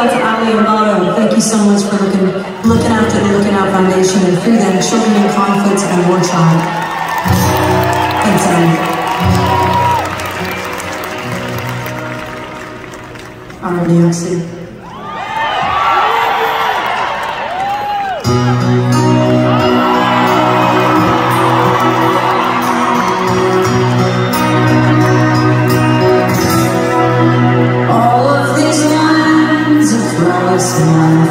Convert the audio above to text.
out to Ali Amato. Thank you so much for looking, looking after the Looking Out Foundation and through them, children in conflict and war child. Thanks, Ali. All right, New York City. See